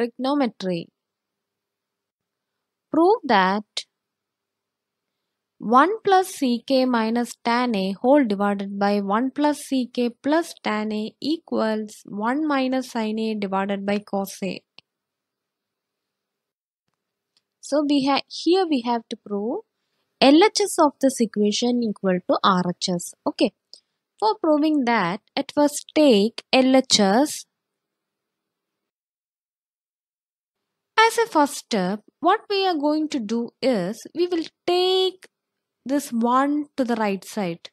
trigonometry. Prove that 1 plus sec a minus tan a whole divided by 1 plus sec a plus tan a equals 1 minus sin a divided by cos a. So we have here we have to prove LHS of this equation equal to RHS. Okay. For proving that, at first take LHS As a first step, what we are going to do is we will take this 1 to the right side.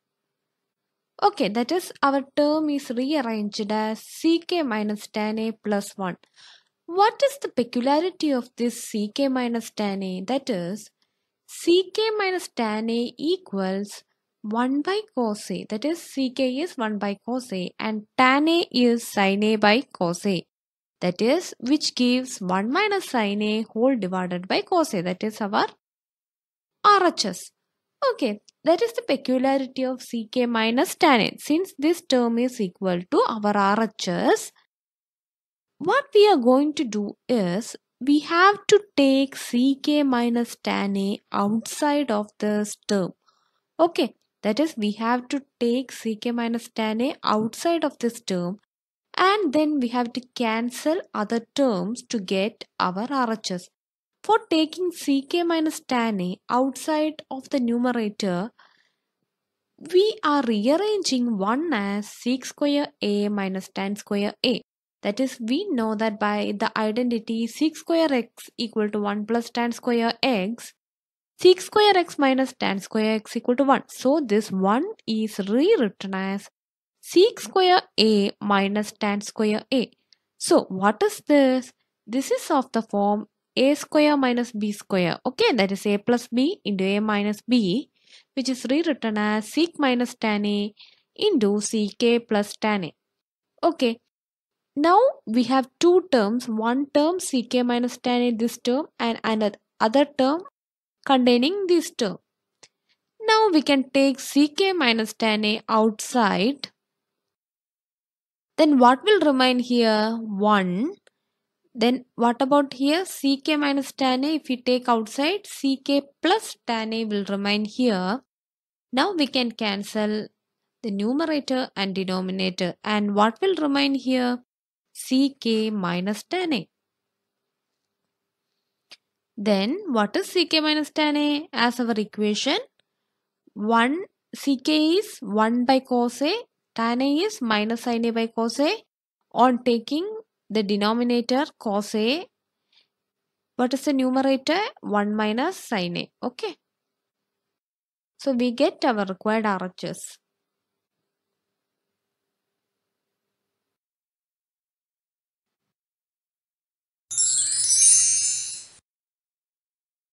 Okay, that is our term is rearranged as sec a minus tan a plus 1. What is the peculiarity of this sec a minus tan a? That is, sec a minus tan a equals 1 by cos a. That is, sec a is 1 by cos a and tan a is sin a by cos a. That is, which gives 1 minus sin a whole divided by cos a. That is our RHS. Okay, that is the peculiarity of sec a minus tan a. Since this term is equal to our RHS, what we are going to do is we have to take sec a minus tan a outside of this term. Okay, that is we have to take sec a minus tan a outside of this term and then we have to cancel other terms to get our RHS. For taking sec a minus tan a outside of the numerator, we are rearranging 1 as sec square a minus tan square a. That is, we know that by the identity sec square x equal to 1 plus tan square x, sec square x minus tan square x equal to 1. So, this 1 is rewritten as sec square a minus tan square a. So what is this? This is of the form a square minus b square. Okay, that is a plus b into a minus b which is rewritten as sec minus tan a into sec a plus tan a. Okay, now we have two terms. One term sec a minus tan a this term and another other term containing this term. Now we can take sec a minus tan a outside then what will remain here? 1. Then what about here? sec a minus tan a. If we take outside, sec a plus tan a will remain here. Now we can cancel the numerator and denominator. And what will remain here? sec a minus tan a. Then what is sec a minus tan a? As our equation, 1 sec a is 1 by cos a tan a is minus sin a by cos a. On taking the denominator cos a what is the numerator 1 minus sin a. Okay. So we get our required RHS